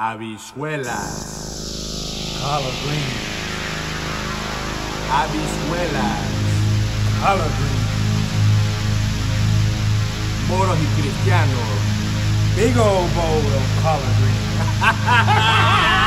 Habichuelas. Collard green. Habichuelas. Collard green. Moros y cristianos. Big old bowl of collard green.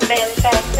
fantastic.